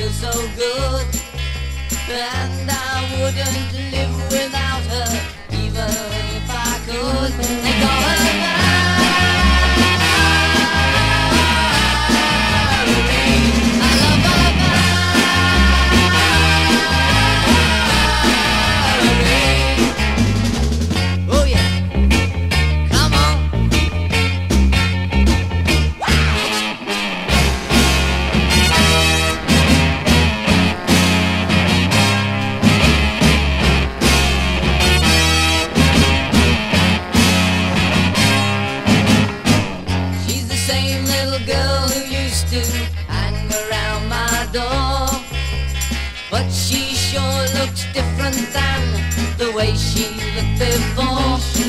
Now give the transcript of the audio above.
feel so good. And I wouldn't live without her, even if I could. the girl who used to hang around my door. But she sure looks different than the way she looked before.